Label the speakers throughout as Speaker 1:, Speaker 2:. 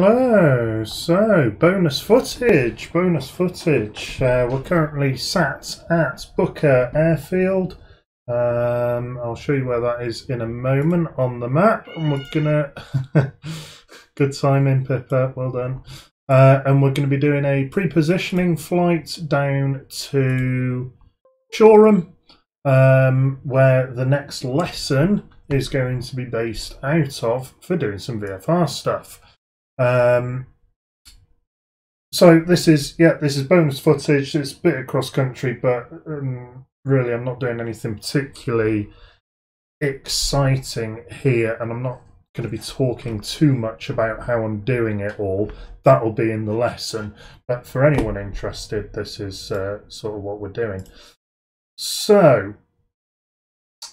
Speaker 1: Hello, so bonus footage, bonus footage. Uh, we're currently sat at Booker Airfield. Um, I'll show you where that is in a moment on the map, and we're gonna. Good timing, Pippa. Well done. Uh, and we're going to be doing a pre-positioning flight down to Shoreham, um, where the next lesson is going to be based out of for doing some VFR stuff. Um, so this is yeah, this is bonus footage. It's a bit of cross country, but um, really, I'm not doing anything particularly exciting here, and I'm not going to be talking too much about how I'm doing it all. That will be in the lesson. But for anyone interested, this is uh, sort of what we're doing. So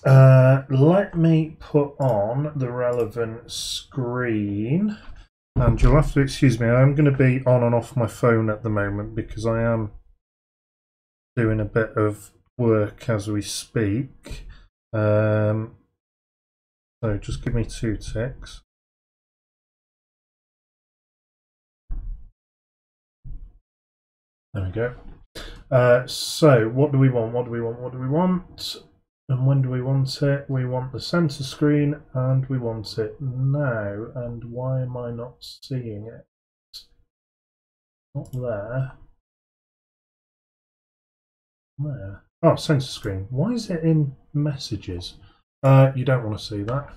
Speaker 1: uh, let me put on the relevant screen. And you'll have to excuse me, I'm going to be on and off my phone at the moment because I am doing a bit of work as we speak. Um, so just give me two ticks. There we go. Uh, so what do we want? What do we want? What do we want? And when do we want it? We want the center screen and we want it now. And why am I not seeing it? Not there. There. Oh, center screen. Why is it in messages? Uh, you don't want to see that.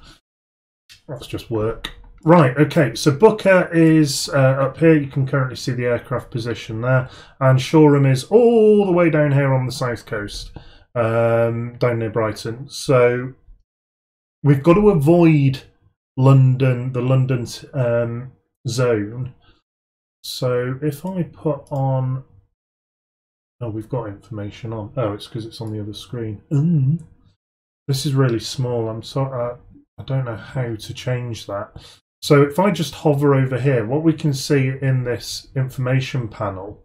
Speaker 1: That's just work. Right, okay, so Booker is uh, up here. You can currently see the aircraft position there. And Shoreham is all the way down here on the south coast um, down near Brighton. So we've got to avoid London, the London um, zone. So if I put on, oh, we've got information on. Oh, it's because it's on the other screen. Mm. This is really small. I'm sorry. Uh, I don't know how to change that. So if I just hover over here, what we can see in this information panel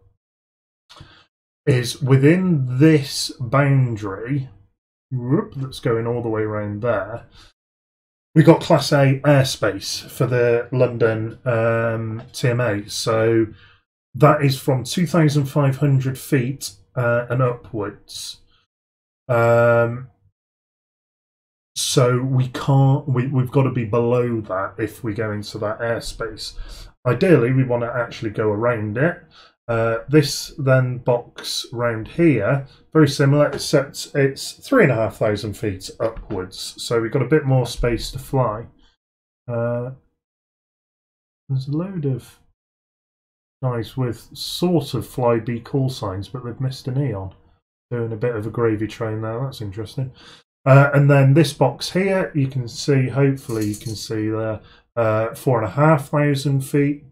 Speaker 1: is within this boundary that's going all the way around there, We've got Class A airspace for the London um, TMA. So that is from 2,500 feet uh, and upwards. Um, so we can't. We, we've got to be below that if we go into that airspace. Ideally, we want to actually go around it. Uh, this then box round here, very similar, except it's three and a half thousand feet upwards, so we've got a bit more space to fly. Uh, there's a load of guys with sort of flybe call signs, but they've missed. Doing a bit of a gravy train there, that's interesting. Uh, and then this box here, you can see, hopefully you can see there, uh, four and a half thousand feet.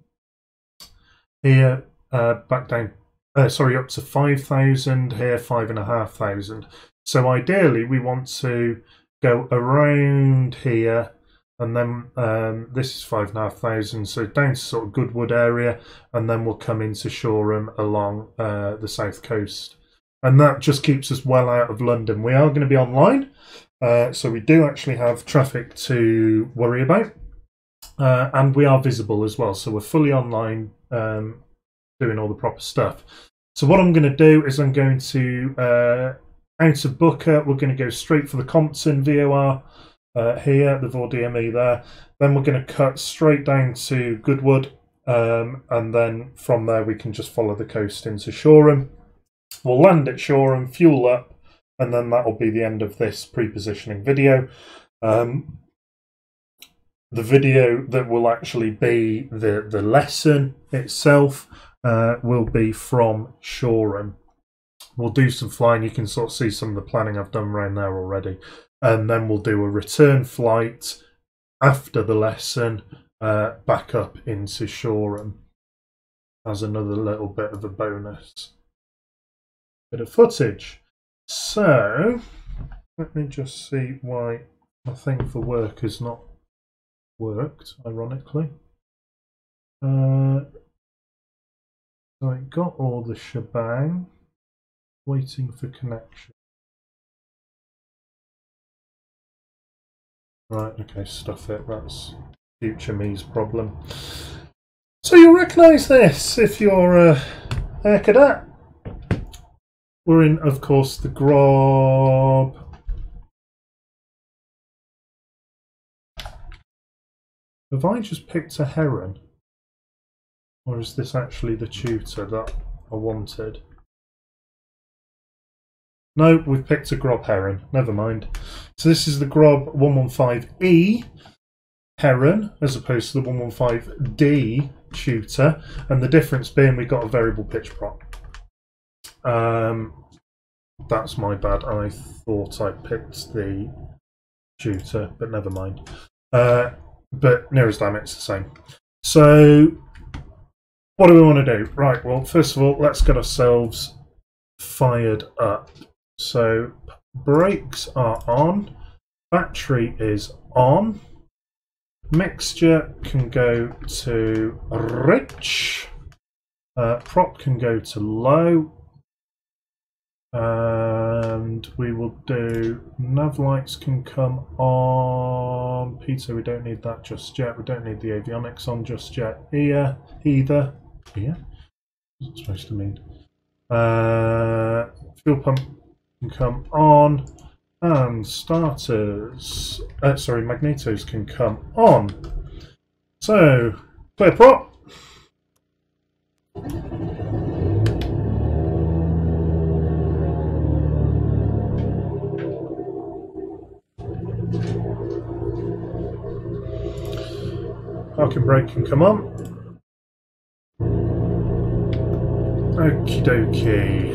Speaker 1: Here, uh, back down, uh, sorry, up to 5,000, here 5,500. So ideally we want to go around here and then um, this is 5,500, so down to sort of Goodwood area and then we'll come into Shoreham along uh, the south coast. And that just keeps us well out of London. We are going to be online, uh, so we do actually have traffic to worry about. Uh, and we are visible as well, so we're fully online um, doing all the proper stuff. So what I'm going to do is I'm going to, uh, out of Booker, we're going to go straight for the Compton VOR uh, here, the VOR DME there. Then we're going to cut straight down to Goodwood, um, and then from there we can just follow the coast into Shoreham. We'll land at Shoreham, fuel up, and then that will be the end of this pre-positioning video. Um, the video that will actually be the, the lesson itself uh, will be from Shoreham. We'll do some flying. You can sort of see some of the planning I've done around there already. And then we'll do a return flight after the lesson uh, back up into Shoreham as another little bit of a bonus. Bit of footage. So, let me just see why my thing for work has not worked, ironically. Uh, so I got all the shebang, waiting for connection. Right, okay, stuff it, that's future me's problem. So you'll recognise this if you're a air cadet. We're in, of course, the Grob. Have I just picked a heron? Or is this actually the tutor that I wanted? No, we've picked a Grob Heron. Never mind. So this is the Grob 115E Heron as opposed to the 115D tutor. And the difference being we've got a variable pitch prop. Um, that's my bad. I thought I picked the tutor, but never mind. Uh, but near as damn it's the same. So what do we want to do? Right, well, first of all, let's get ourselves fired up. So brakes are on, battery is on, mixture can go to rich, uh, prop can go to low, and we will do nav lights can come on. Peter, we don't need that just yet. We don't need the avionics on just yet. Here, either. What's it supposed to mean? Uh, fuel pump can come on and starters, uh, sorry, magnetos can come on. So, clear prop. Parking brake can come on. Okie dokie.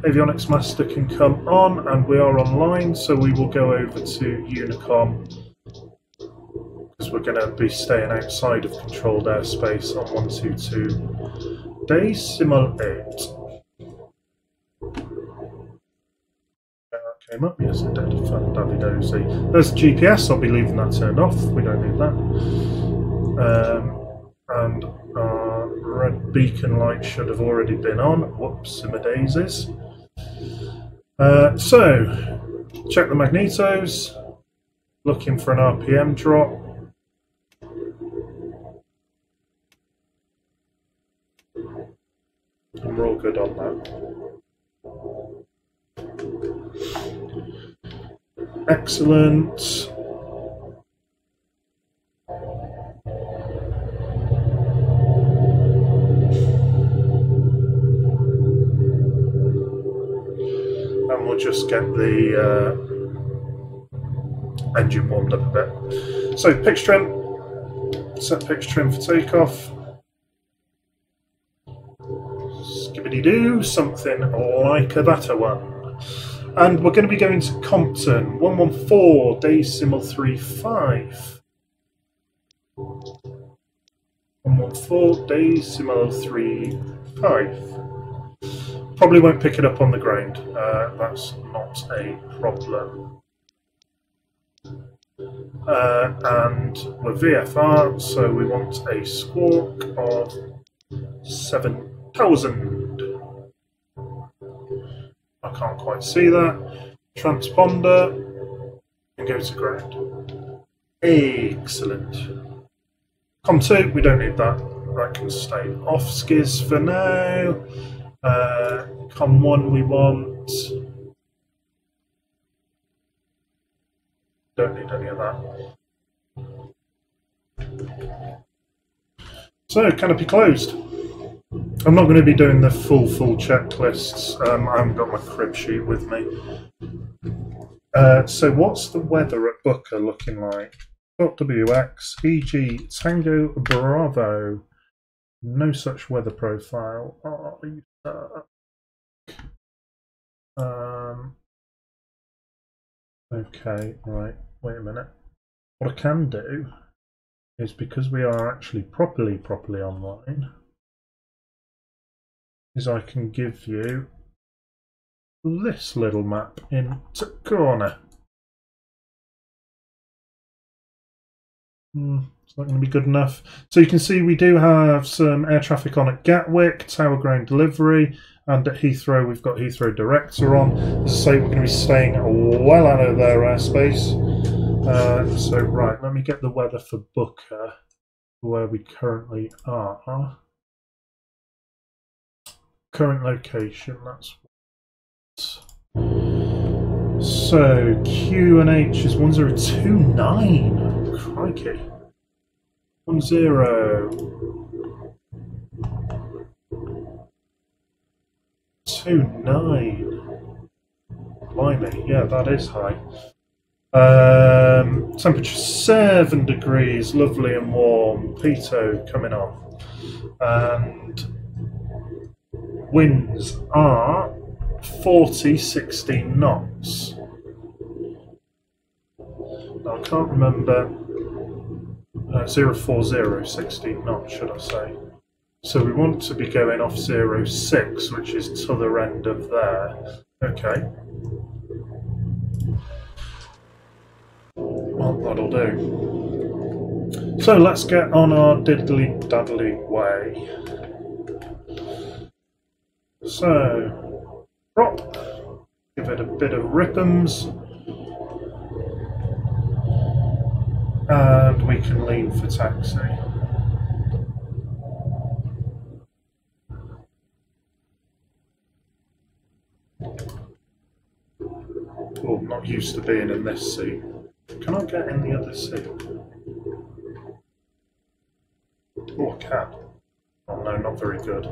Speaker 1: Avionics Master can come on and we are online, so we will go over to Unicom because we're going to be staying outside of controlled airspace on 122 Decimal 8. Came up, yes fun. There's the GPS, I'll be leaving that turned off, we don't need that. Um, and our red beacon light should have already been on. Whoops, simmer daisies. Uh, so, check the magnetos, looking for an RPM drop. And we're all good on that. Excellent. Just get the uh, engine warmed up a bit. So pitch trim, set pitch trim for takeoff. Skibbity doo, something like a that one. And we're going to be going to Compton, 114, decimal 35. 114, decimal 35. Probably won't pick it up on the ground. Uh, that's not a problem. Uh, and we're VFR, so we want a squawk of 7,000. I can't quite see that. Transponder, and go to ground. Excellent. Com 2, we don't need that. That can stay off skis for now. Uh, Com one we want. Don't need any of that. So, canopy closed. I'm not going to be doing the full, full checklists. Um, I haven't got my crib sheet with me. Uh, so, what's the weather at Booker looking like? WX, EG, Tango, Bravo. No such weather profile. Oh, you uh, um, okay, right, wait a minute. What I can do is because we are actually properly, properly online, is I can give you this little map in corner. Not going to be good enough. So you can see we do have some air traffic on at Gatwick, Tower Ground Delivery, and at Heathrow we've got Heathrow Director on. As I say, we're going to be staying well out of their airspace. Uh, so right, let me get the weather for Booker. where we currently are. Current location, that's so QNH is 1029. Crikey. 10. Two nine. Blimey, yeah, that is high. Um, temperature seven degrees, lovely and warm. Pitot coming on, and winds are 40, 16 knots. Now, I can't remember. Uh, 040, 16 knots, should I say. So we want to be going off 06, which is to the end of there. Okay. Well, that'll do. So let's get on our diddly daddly way. So, prop, give it a bit of rippums, and we can lean for taxi. Oh, not used to being in this seat. Can I get in the other seat? Oh, I can. Oh no, not very good.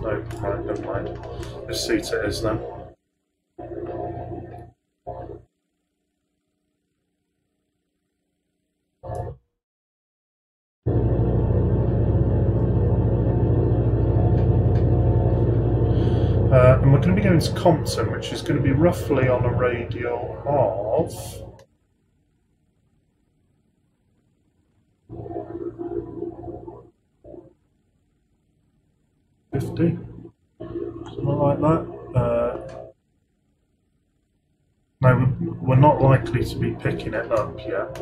Speaker 1: No, right, never mind. This seat it is then. Uh, and we're going to be going to Compton, which is going to be roughly on a radial of. Fifty, something like that. Uh, no, we're not likely to be picking it up yet.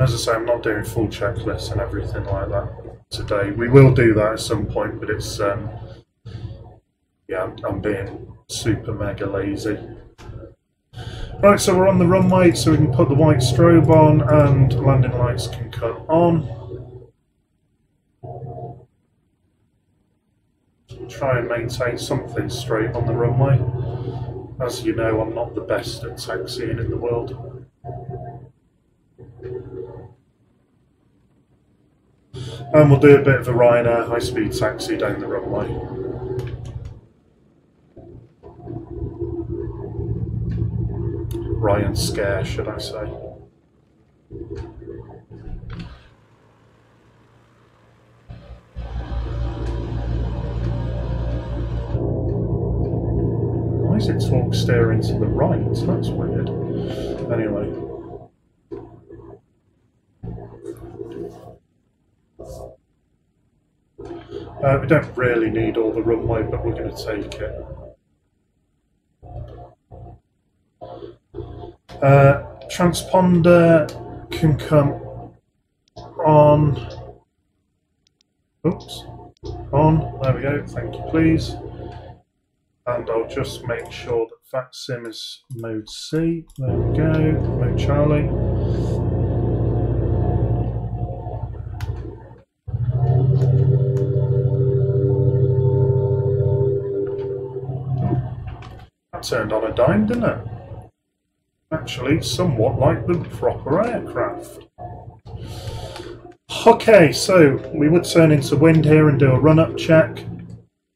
Speaker 1: As I say, I'm not doing full checklists and everything like that today. We will do that at some point, but it's um, yeah, I'm, I'm being super mega lazy. Right, so we're on the runway, so we can put the white strobe on and landing lights can cut on. Try and maintain something straight on the runway. As you know, I'm not the best at taxiing in the world. And we'll do a bit of a Ryanair high-speed taxi down the runway. Ryan Scare, should I say. Why is it torque steering to the right? That's weird. Anyway. Uh, we don't really need all the runway, but we're going to take it. Uh, transponder can come on. Oops. On. There we go. Thank you, please. And I'll just make sure that VATSIM is mode C. There we go. Mode Charlie. Turned on a dime, didn't it? actually somewhat like the proper aircraft. Okay, so we would turn into wind here and do a run-up check,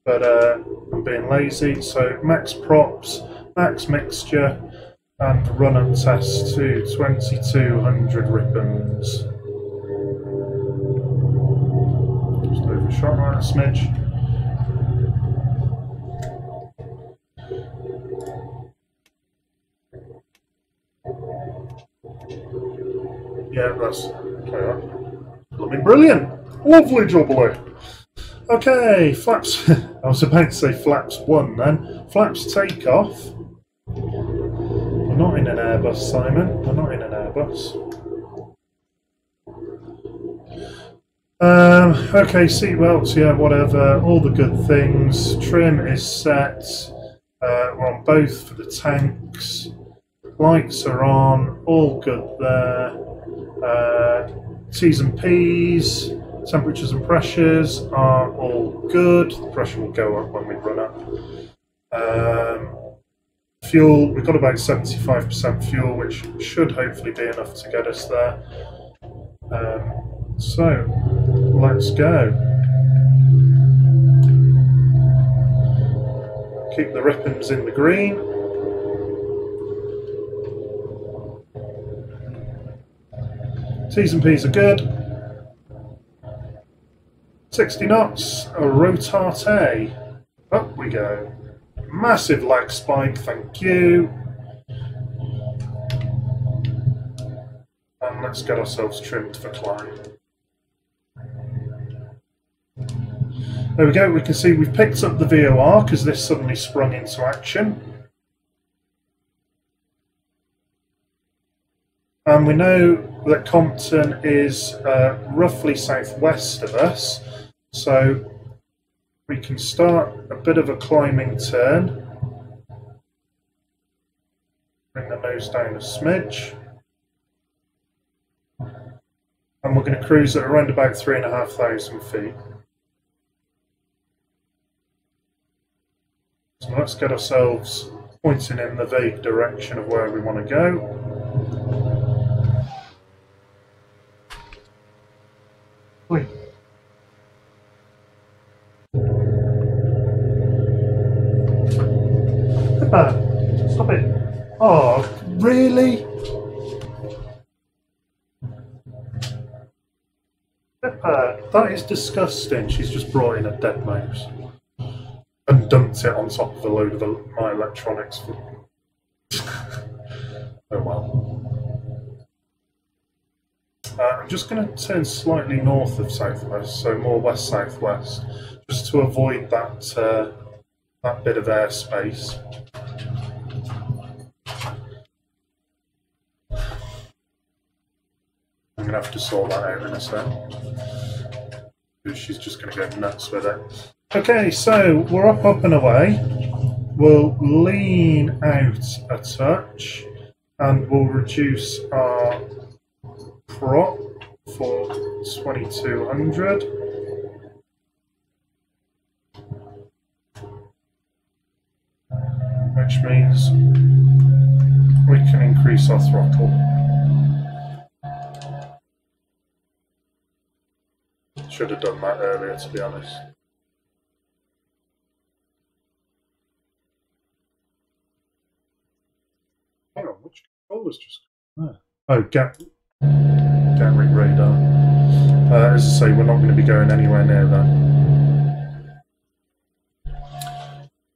Speaker 1: but uh, I'm being lazy, so max props, max mixture, and run-up test to 2200 ribbons. Just overshot that smidge. Yeah, that's okay. Looking brilliant. Lovely jubbly. Okay, flaps. I was about to say flaps one then. Flaps take off. We're not in an Airbus, Simon. We're not in an Airbus. Um, okay, seatbelts, yeah, whatever, all the good things. Trim is set. Uh, we're on both for the tanks. Lights are on, all good there. Uh, T's and P's, temperatures and pressures are all good. The pressure will go up when we run up. Um, fuel, we've got about 75% fuel, which should hopefully be enough to get us there. Um, so, let's go. Keep the rippings in the green. T's and P's are good. 60 knots, a rotarte. Up we go. Massive lag spike, thank you. And let's get ourselves trimmed for climb. There we go, we can see we've picked up the VOR because this suddenly sprung into action. And we know that Compton is uh, roughly southwest of us, so we can start a bit of a climbing turn. Bring the nose down a smidge. And we're going to cruise at around about three and a half thousand feet. So let's get ourselves pointing in the vague direction of where we want to go. That is disgusting. She's just brought in a dead mouse and dumped it on top of a load of my electronics. oh well. Uh, I'm just going to turn slightly north of southwest, so more west southwest, just to avoid that uh, that bit of airspace. I'm going to have to sort that out in a sec. She's just going to go nuts with it. Okay, so we're up, up and away. We'll lean out a touch and we'll reduce our prop for 2200. Which means we can increase our throttle. Should have done that earlier to be honest. Hang on, which was just. Oh, oh Gat- Gatwick radar. Uh, as I say, we're not going to be going anywhere near that.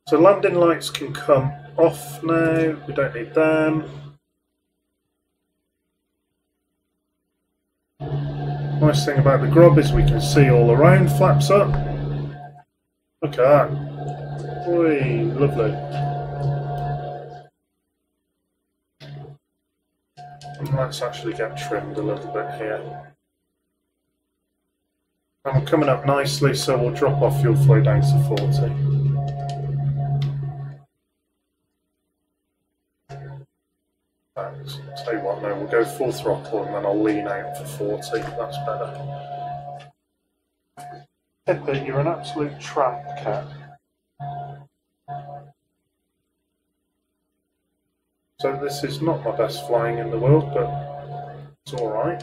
Speaker 1: So landing lights can come off now. We don't need them. Nice thing about the Grob is we can see all around. Flaps up. Look at that. Oi, lovely. let's actually get trimmed a little bit here. And we're coming up nicely, so we'll drop our fuel flow down to 40. Thanks. Tell you what, no, we'll go full throttle and then I'll lean out for 40. That's better. Pippa, you're an absolute tramp cat. So this is not my best flying in the world, but it's alright.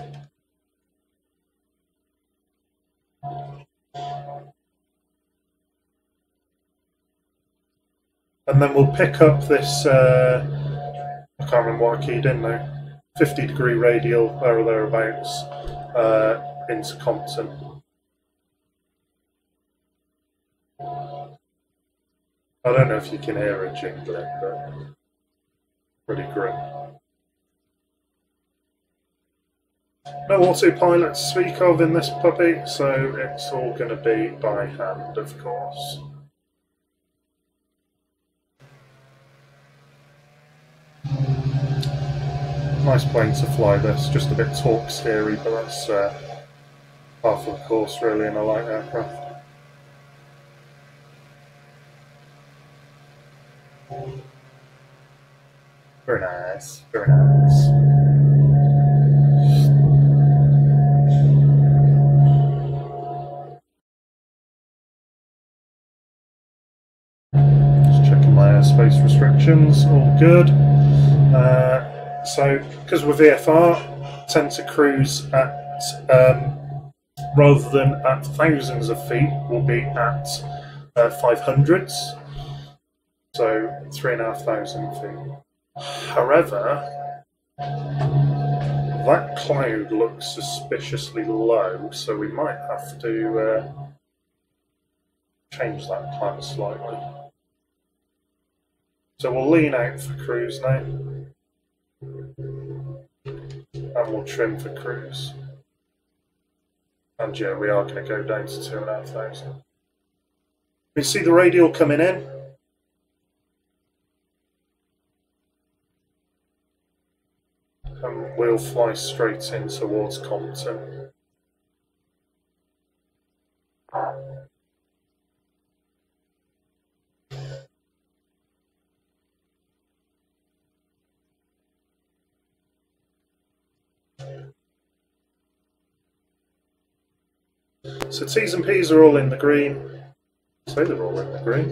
Speaker 1: And then we'll pick up this, uh, I can't remember what I keyed in now, 50 degree radial, there or thereabouts, uh, into Compton. I don't know if you can hear it jingling, but pretty grim. No autopilot to speak of in this puppy, so it's all going to be by hand, of course. Nice plane to fly this, just a bit torque steery, but that's uh, half of the course really in a light aircraft. Very nice, very nice. Airspace restrictions, all good. Uh, so, because we're VFR, tend to cruise at, um, rather than at thousands of feet, we'll be at uh, 500s, so three and a half thousand feet. However, that cloud looks suspiciously low, so we might have to uh, change that plan slightly. So we'll lean out for cruise now. And we'll trim for cruise. And yeah, we are going to go down to two and a half thousand. We see the radial coming in. And we'll fly straight in towards Compton. So T's and P's are all in the green. Say they're all in the green.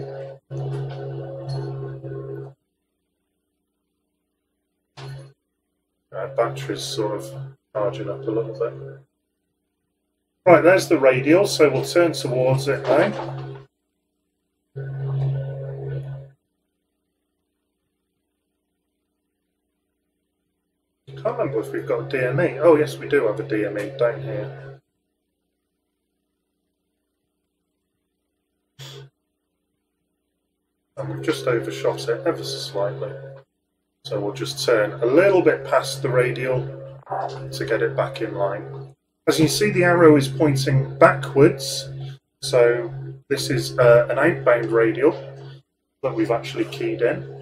Speaker 1: Uh, battery's sort of charging up a little bit. Right, there's the radial, so we'll turn towards it now. can't remember if we've got a DME. Oh, yes, we do have a DME down here. And we've just overshot it ever so slightly. So we'll just turn a little bit past the radial to get it back in line. As you see, the arrow is pointing backwards. So this is uh, an outbound radial that we've actually keyed in.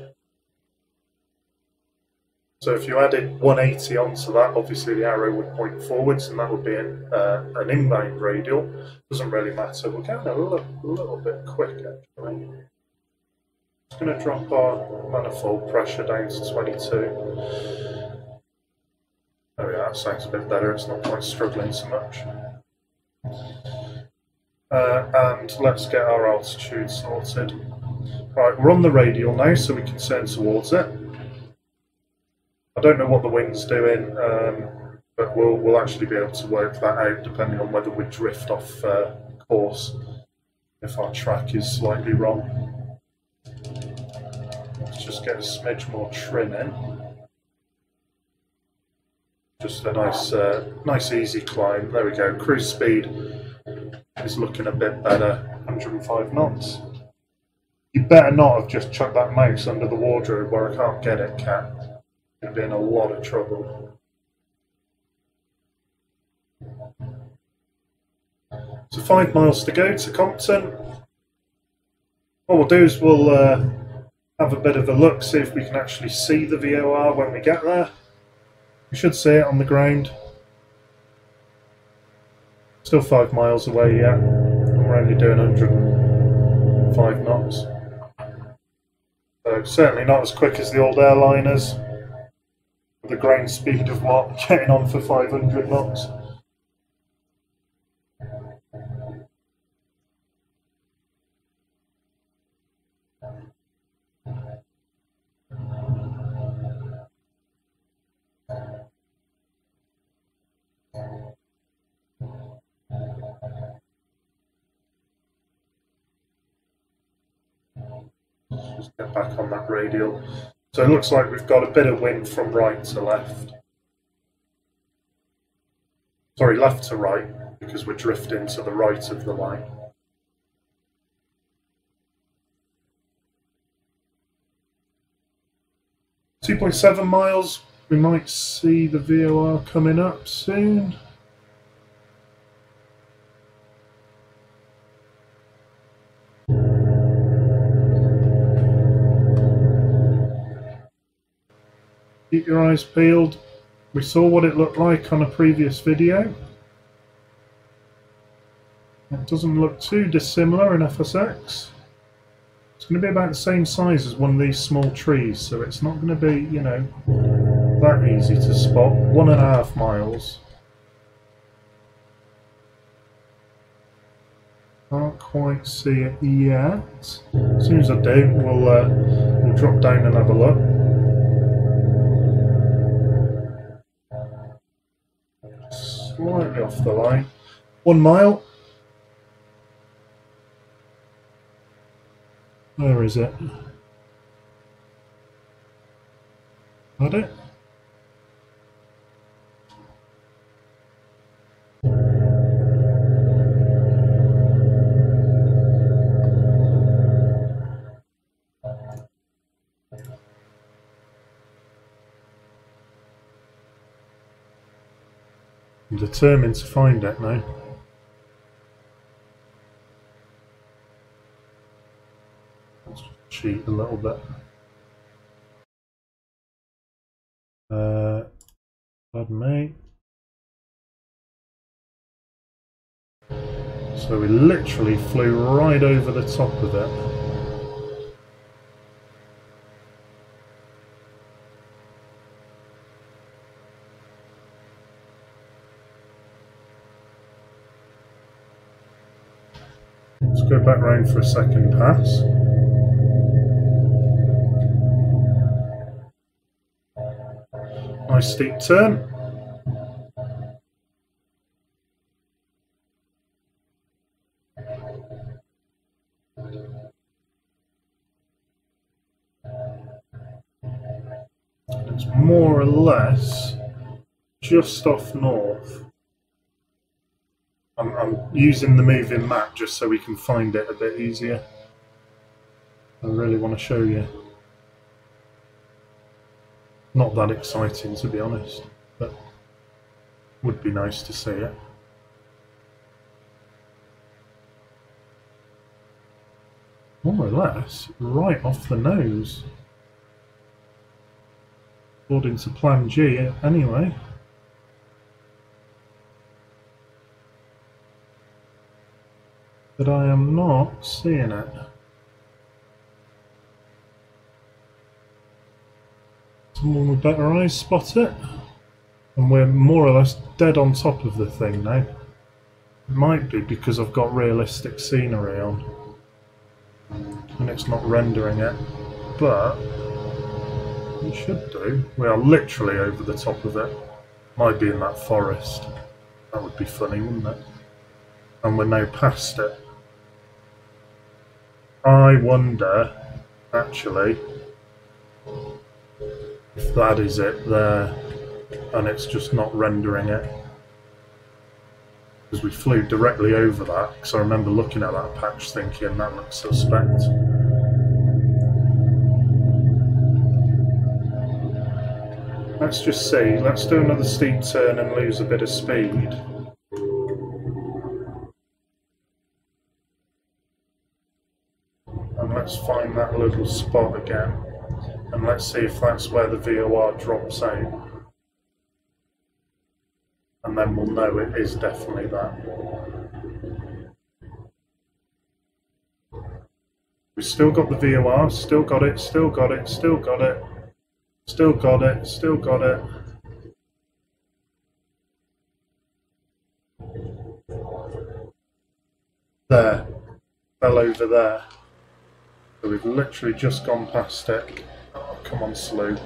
Speaker 1: So if you added 180 onto that, obviously the arrow would point forwards and that would be an, uh, an inbound radial. Doesn't really matter. We're going a little, little bit quick actually. Just going to drop our manifold pressure down to 22. Oh yeah, that sounds a bit better. It's not quite struggling so much. Uh, and let's get our altitude sorted. Right, we're on the radial now, so we can turn towards it. I don't know what the wind's doing, um, but we'll we'll actually be able to work that out depending on whether we drift off uh, course if our track is slightly wrong. Just get a smidge more trim in. Just a nice, uh, nice easy climb. There we go. Cruise speed is looking a bit better. 105 knots. You better not have just chucked that mouse under the wardrobe where I can't get it, cat have been a lot of trouble. So five miles to go to Compton. What we'll do is we'll uh, have a bit of a look, see if we can actually see the VOR when we get there. We should see it on the ground. Still five miles away yet. We're only doing 105 knots. So certainly not as quick as the old airliners the ground speed of what? Getting on for 500 knots. Just get back on that radial. So it looks like we've got a bit of wind from right to left. Sorry, left to right, because we're drifting to the right of the line. Two point seven miles. We might see the VOR coming up soon. Keep your eyes peeled. We saw what it looked like on a previous video. It doesn't look too dissimilar in FSX. It's going to be about the same size as one of these small trees, so it's not going to be, you know, that easy to spot. One and a half miles. Can't quite see it yet. As soon as I do, we'll, uh, we'll drop down and have a look. Slightly off the line. One mile. Where is it? Got it? I'm determined to find it now. Let's cheat a little bit. Uh, pardon me. So we literally flew right over the top of it. Back round for a second pass. Nice steep turn. It's more or less just off north. Using the moving map just so we can find it a bit easier. I really want to show you. Not that exciting to be honest, but would be nice to see it. More or less, right off the nose. According to Plan G, anyway. But I am not seeing it. Someone with better eyes spot it. And we're more or less dead on top of the thing now. It might be because I've got realistic scenery on. And it's not rendering it. But it should do. We are literally over the top of it. Might be in that forest. That would be funny, wouldn't it? And we're now past it. I wonder, actually, if that is it there, and it's just not rendering it. Because we flew directly over that, because I remember looking at that patch thinking that looks suspect. Let's just see, let's do another steep turn and lose a bit of speed. Let's find that little spot again and let's see if that's where the VOR drops out and then we'll know it is definitely that. We've still got the VOR, still got it, still got it, still got it, still got it, still got it. There, fell over there. So we've literally just gone past it. Oh, come on, slew.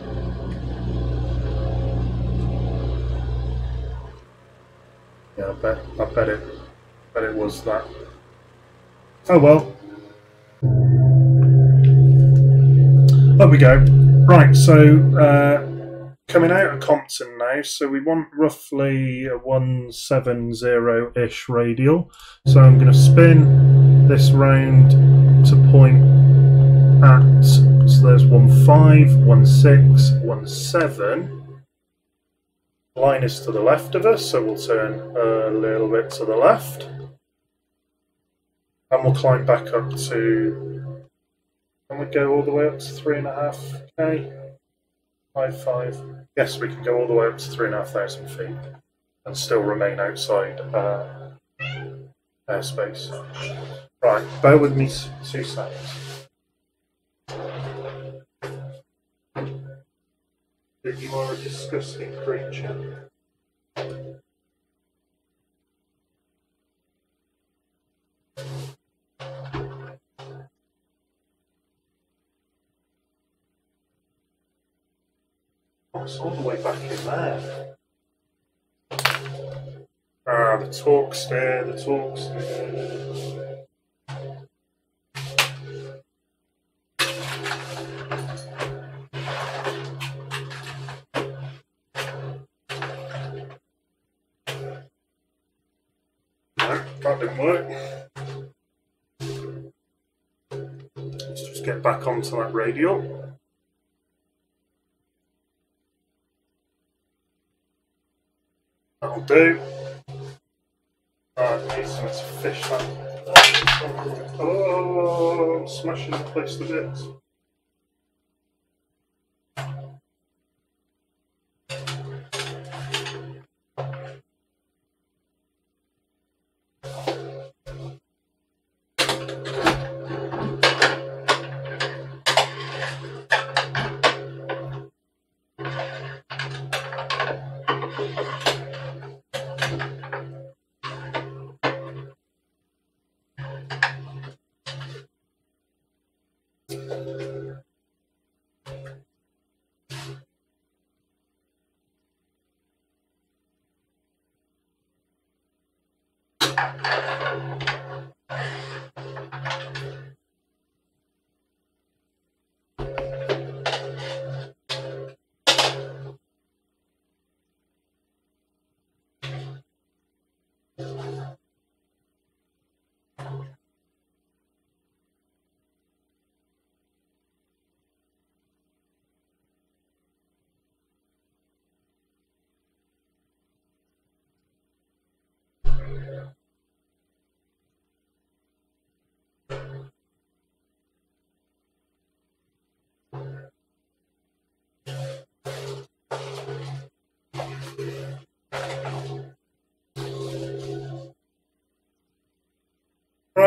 Speaker 1: Yeah, I bet, I bet it, bet it was that. Oh well. There we go. Right, so uh, coming out of Compton now, so we want roughly a 170-ish radial. So I'm going to spin this round to point at, so there's one five, one six, one seven. Line is to the left of us, so we'll turn a little bit to the left. And we'll climb back up to, can we go all the way up to three and a half K? Five, five. Yes, we can go all the way up to three and a half thousand feet and still remain outside uh, airspace. Right, bear with me two seconds. That you are a disgusting creature. Oh, it's all the way back in there. Ah, the talk's there, the talk's there. Didn't work. Let's just get back onto that radio. That'll do. Right, need something to fish that. Oh, smashing the place to bits.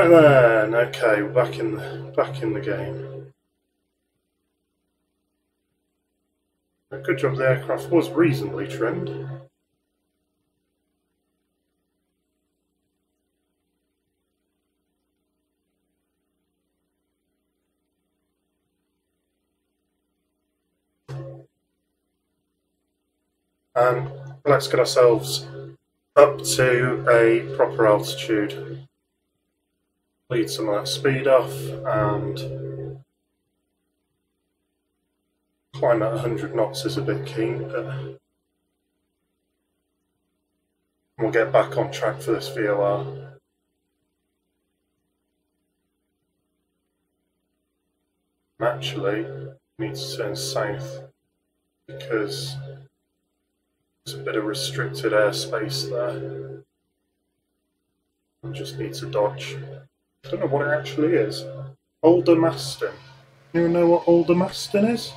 Speaker 1: Right then, okay, we're back in the back in the game. A good job the aircraft was reasonably trimmed. Um, let's get ourselves up to a proper altitude lead some of that speed off and climb at 100 knots is a bit keen, but we'll get back on track for this VOR. Naturally, need to turn south because there's a bit of restricted airspace there. I just need to dodge. I don't know what it actually is. Aldermaston. You know what Aldermaston is?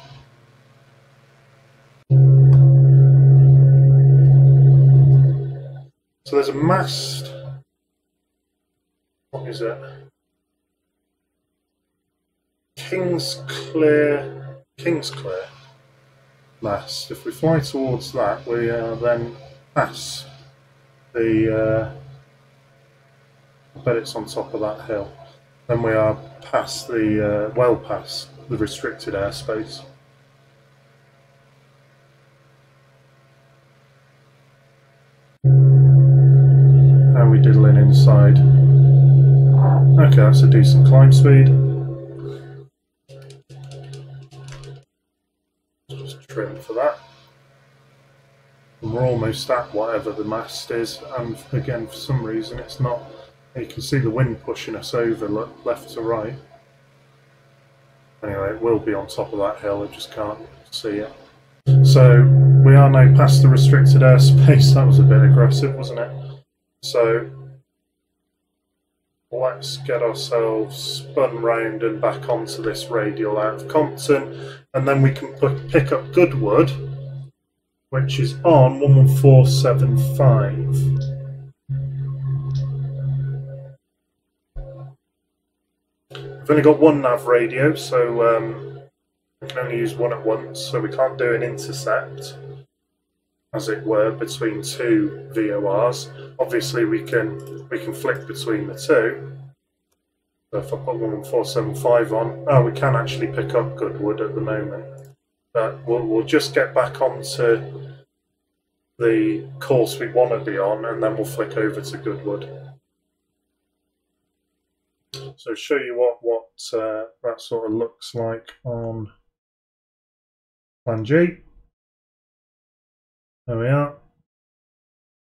Speaker 1: So there's a mast. What is it? Kingsclere. Kingsclere mast. If we fly towards that, we uh, then pass the. Uh, I bet it's on top of that hill. Then we are past the, uh, well past the restricted airspace. Are we diddling inside? Okay, that's a decent climb speed. Just trim for that. And we're almost at whatever the mast is, and again, for some reason, it's not you can see the wind pushing us over left to right. Anyway, it will be on top of that hill, I just can't see it. So we are now past the restricted airspace. That was a bit aggressive, wasn't it? So let's get ourselves spun round and back onto this radial out of Compton, and then we can put, pick up Goodwood, which is on 11475. We've only got one nav radio, so um, we can only use one at once, so we can't do an intercept, as it were, between two VORs. Obviously, we can we can flick between the two. So if I put one four seven five on, oh, we can actually pick up Goodwood at the moment, but we'll we'll just get back onto the course we want to be on, and then we'll flick over to Goodwood. So show you what what uh, that sort of looks like on Plan G. There we are.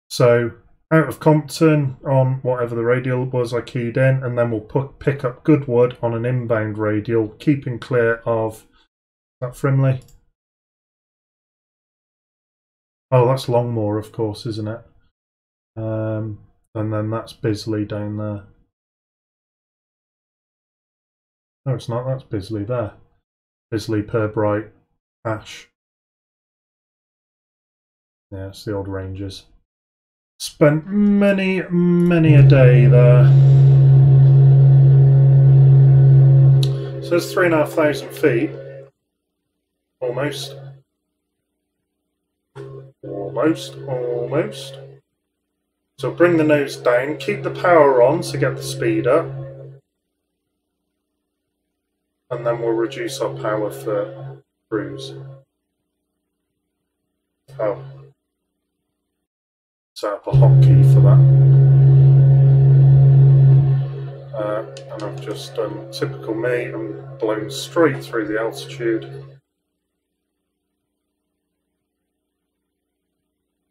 Speaker 1: So out of Compton on whatever the radial was I keyed in, and then we'll put, pick up Goodwood on an inbound radial, keeping clear of that Frimley. Oh, that's Longmoor, of course, isn't it? Um, and then that's Bisley down there. No, it's not. That's Bisley there. Bisley, Pirbright, Ash. Yeah, it's the old Rangers. Spent many, many a day there. So it's three and a half thousand feet. Almost. Almost, almost. So bring the nose down, keep the power on to get the speed up. And then we'll reduce our power for cruise. Oh. Set up a hotkey for that. Uh, and I've just done typical me, I'm blown straight through the altitude.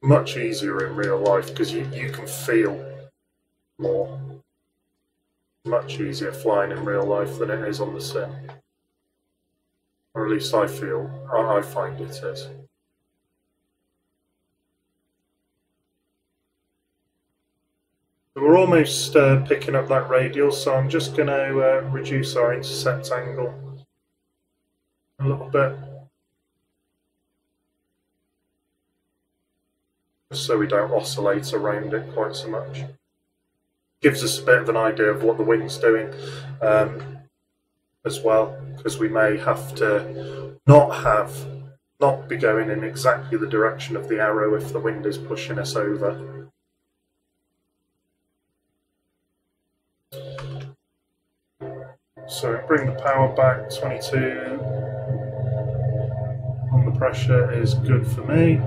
Speaker 1: much easier in real life because you, you can feel more. Much easier flying in real life than it is on the sim. Or at least I feel, I, find it is. We're almost uh, picking up that radial, so I'm just going to uh, reduce our intercept angle a little bit. so we don't oscillate around it quite so much. Gives us a bit of an idea of what the wind's doing um, as well, because we may have to not have not be going in exactly the direction of the arrow if the wind is pushing us over. So bring the power back, 22 on the pressure is good for me.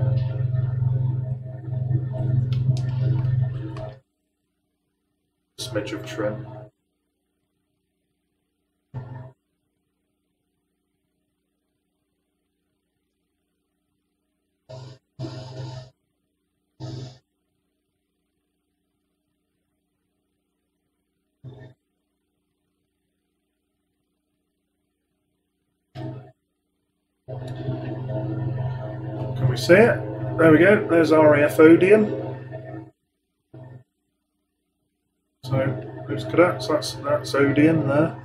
Speaker 1: Smidge of trim. Can we see it? There we go, there's RAF Odiham. So those cadets, that's that's Odiham there.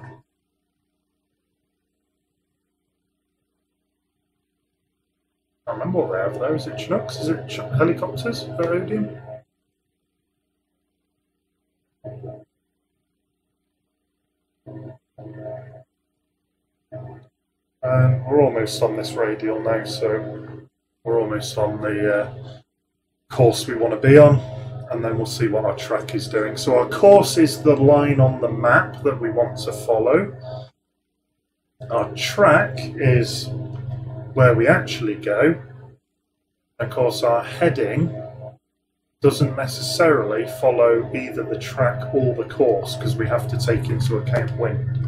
Speaker 1: I remember what they have there. Is it Chinooks? Is it helicopters for Odiham? Um, we're almost on this radial now, so we're almost on the uh, course we want to be on and then we'll see what our track is doing. So our course is the line on the map that we want to follow. Our track is where we actually go. Of course, our heading doesn't necessarily follow either the track or the course because we have to take into account wind.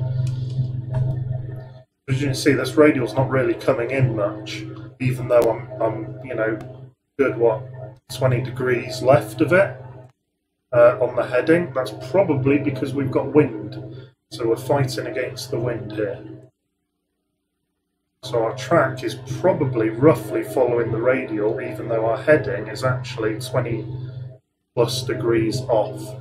Speaker 1: As you can see, this radial's not really coming in much, even though I'm, I'm you know, good, what, 20 degrees left of it uh, on the heading. That's probably because we've got wind. So we're fighting against the wind here. So our track is probably roughly following the radial, even though our heading is actually 20 plus degrees off.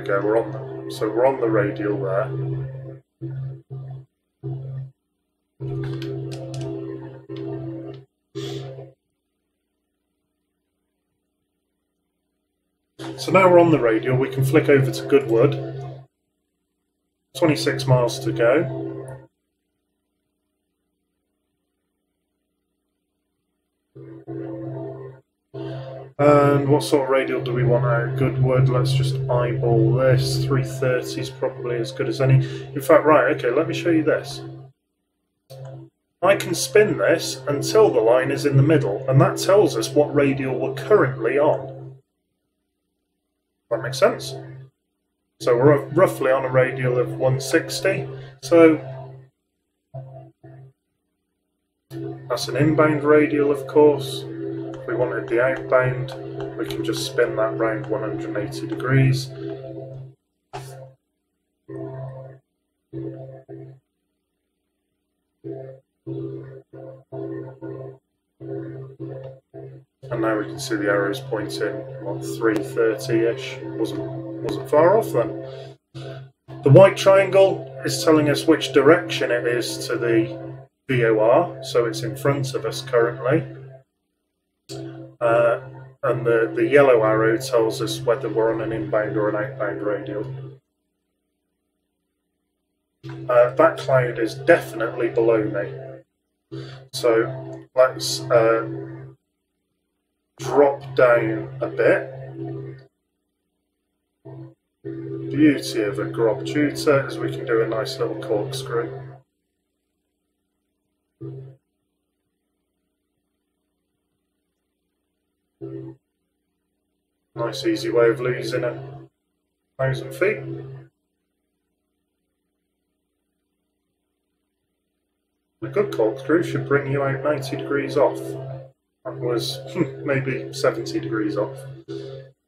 Speaker 1: We go. We're on. The, so we're on the radial there. So now we're on the radial. We can flick over to Goodwood. 26 miles to go. And what sort of radial do we want out? Goodwood, let's just eyeball this. 330 is probably as good as any. In fact, right, okay, let me show you this. I can spin this until the line is in the middle, and that tells us what radial we're currently on. That makes sense? So we're roughly on a radial of 160. So that's an inbound radial, of course wanted the outbound, we can just spin that round 180 degrees. And now we can see the arrows pointing what 330-ish. Wasn't wasn't far off then. The white triangle is telling us which direction it is to the VOR, so it's in front of us currently. Uh, and the, the yellow arrow tells us whether we're on an inbound or an outbound radial. Uh, that cloud is definitely below me. So let's uh, drop down a bit. Beauty of a Grob tutor is we can do a nice little corkscrew. Nice easy way of losing a thousand feet. A good corkscrew should bring you out 90 degrees off. That was maybe 70 degrees off.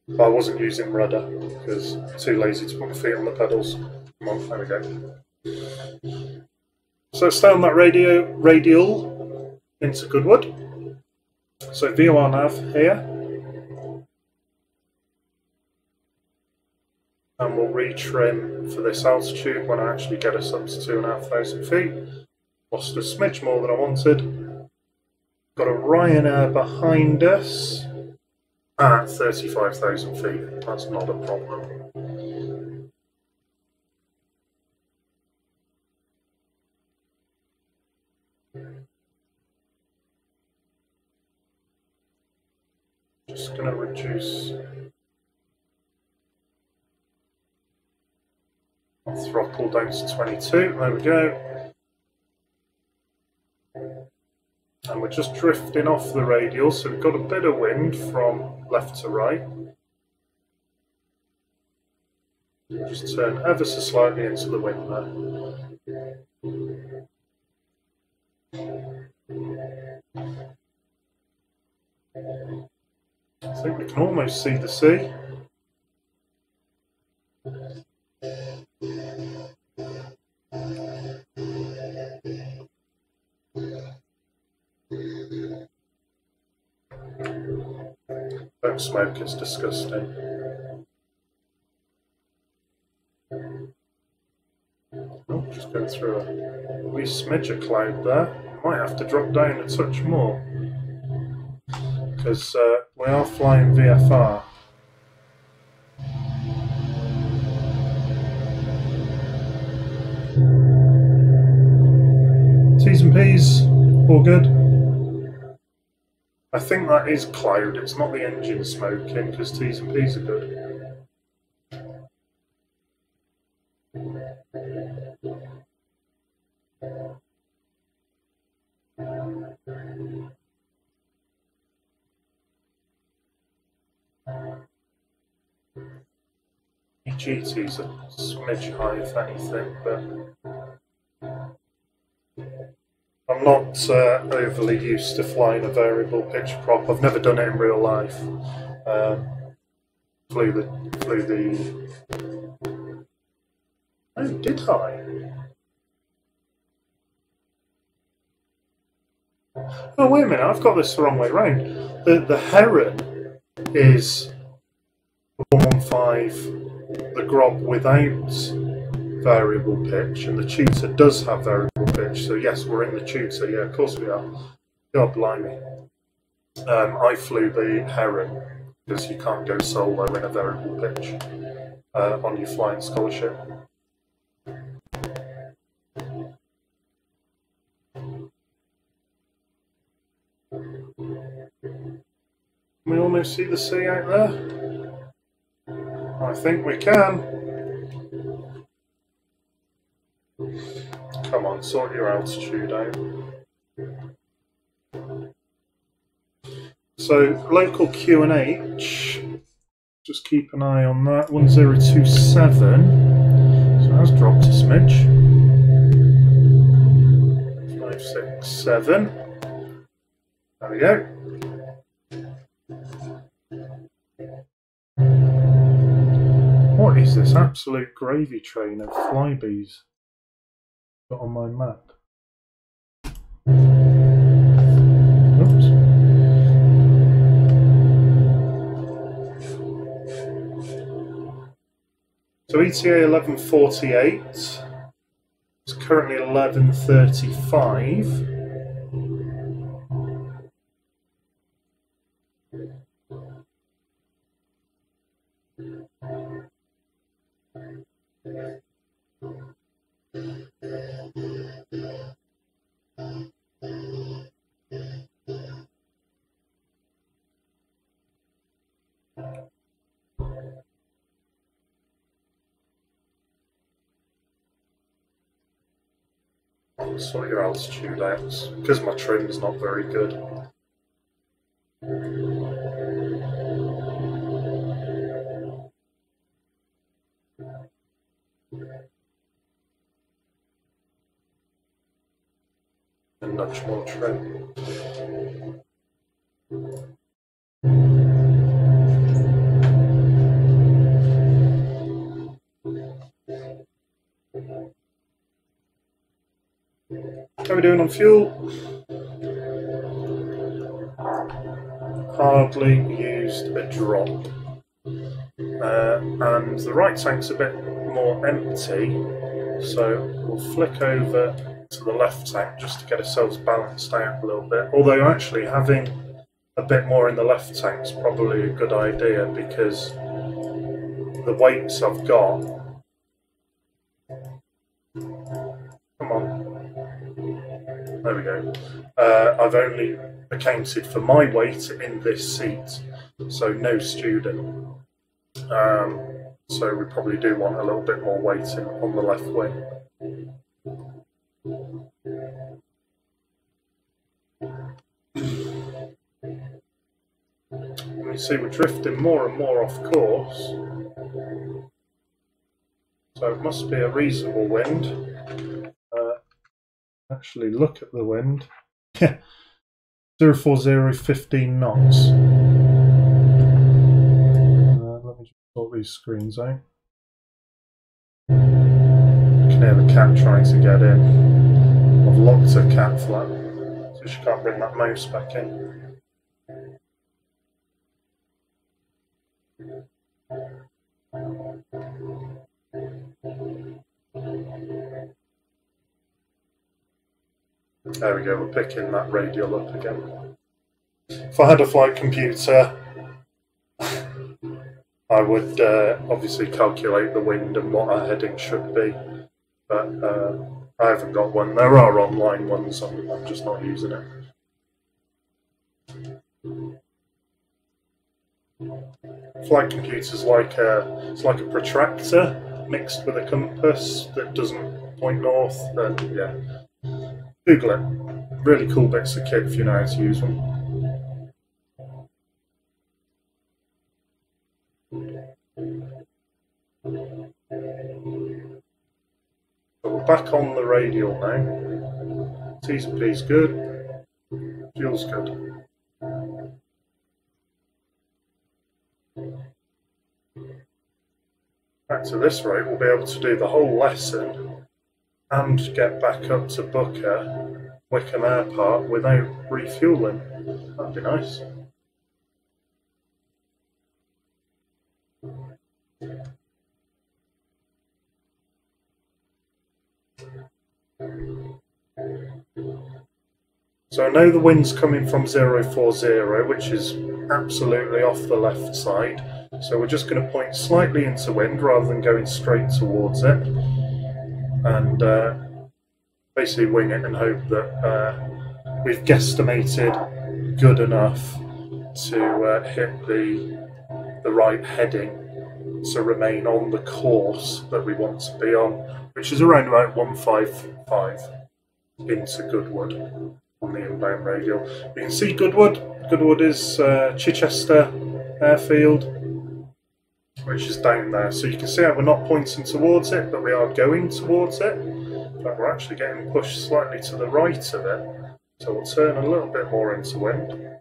Speaker 1: But I wasn't using rudder because too lazy to put my feet on the pedals. Come on, there we go. So stay on that radio radial into Goodwood. So VOR nav here. Retrim for this altitude when I actually get us up to two and a half thousand feet. Lost a smidge more than I wanted. Got a Ryanair behind us at 35,000 feet. That's not a problem. Just going to reduce throttle down to 22. There we go. And we're just drifting off the radial, so we've got a bit of wind from left to right. Just turn ever so slightly into the wind there. I think we can almost see the sea. Don't smoke, it's disgusting. Oh, just going through a wee smidge of cloud there. Might have to drop down a touch more because uh, we are flying VFR. T's and P's, all good. I think that is cloud, it's not the engine smoking because T's and P's are good. GT's a smidge high, if anything, but I'm not uh, overly used to flying a variable pitch prop. I've never done it in real life. Um, flew the flew the. Oh, did I? Oh wait a minute! I've got this the wrong way round. The the Heron is one one five the Grob without variable pitch, and the tutor does have variable pitch. So yes, we're in the tutor. Yeah, of course we are. God blimey. Um, I flew the Heron because you can't go solo in a variable pitch uh, on your flying scholarship. we almost see the sea out there? I think we can. Come on, sort your altitude out. So local QNH, just keep an eye on that. 1027. So that's dropped a smidge. 567. There we go. What is this absolute gravy train of Flybes on my map? Oops. So ETA 1148. It's currently 1135. Sort your altitude out because my trim is not very good. And much more trim. On fuel? Hardly used a drop. Uh, and the right tank's a bit more empty, so we'll flick over to the left tank just to get ourselves balanced out a little bit. Although actually having a bit more in the left tank is probably a good idea because the weights I've got I've only accounted for my weight in this seat, so no student. Um, so we probably do want a little bit more weighting on the left wing. You see we're drifting more and more off course. So it must be a reasonable wind actually look at the wind. Yeah, 040 15 knots. Uh, let me just sort these screens out. You can hear the cat trying to get in. I've locked her cat flat, so she can't bring that mouse back in. There we go, we're picking that radial up again. If I had a flight computer, I would uh, obviously calculate the wind and what our heading should be, but uh, I haven't got one. There are online ones, I'm, I'm just not using it. Flight computer's like a it's like a protractor mixed with a compass that doesn't point north. And yeah, Google it. Really cool bits of kit if you know how to use them. So we're back on the radial now. T's and P's good. Fuel's good. Back to this rate, we'll be able to do the whole lesson and get back up to Booker, Wycombe Airport without refueling. That'd be nice. So I know the wind's coming from 040, which is absolutely off the left side. So we're just going to point slightly into wind rather than going straight towards it. And uh, basically wing it and hope that uh, we've guesstimated good enough to uh, hit the the right heading to remain on the course that we want to be on, which is around about 155 into Goodwood on the inbound radial. You can see Goodwood. Goodwood is uh, Chichester Airfield, which is down there. So you can see how we're not pointing towards it, but we are going towards it. But we're actually getting pushed slightly to the right of it. So we'll turn a little bit more into wind.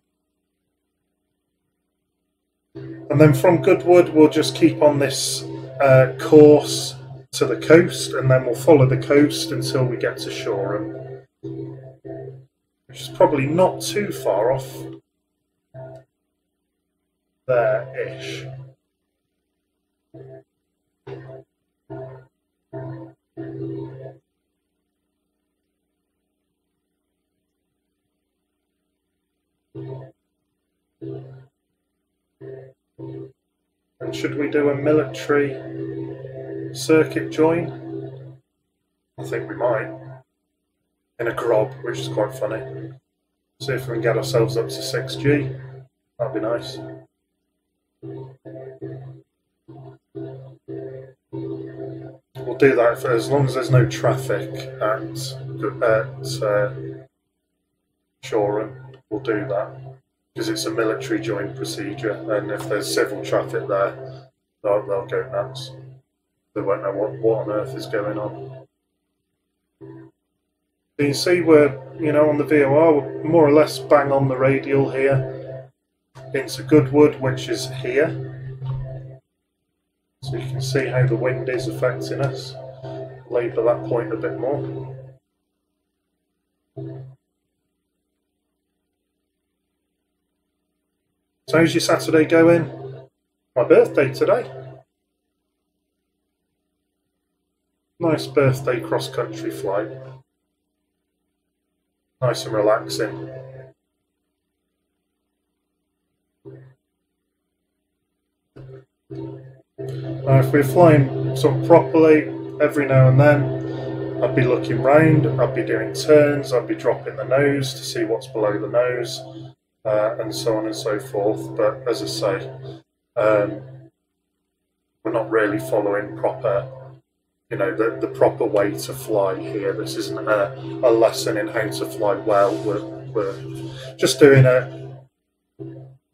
Speaker 1: And then from Goodwood, we'll just keep on this uh, course to the coast, and then we'll follow the coast until we get to Shoreham, which is probably not too far off there ish. And should we do a military circuit join? I think we might. In a grob, which is quite funny. See if we can get ourselves up to 6G. That'd be nice. Do that for as long as there's no traffic at, at uh, Shoreham. We'll do that because it's a military joint procedure, and if there's civil traffic there, they'll, they'll go nuts. They won't know what, what on earth is going on. So you see we're, you know, on the VOR, more or less bang on the radial here into Goodwood, which is here. So you can see how the wind is affecting us. Labour that point a bit more. So how's your Saturday going? My birthday today. Nice birthday cross country flight. Nice and relaxing. Now, if we're flying sort of properly every now and then, I'd be looking round, I'd be doing turns, I'd be dropping the nose to see what's below the nose uh, and so on and so forth. But as I say, um, we're not really following proper, you know, the, the proper way to fly here. This isn't a, a lesson in how to fly well. We're, we're just doing a,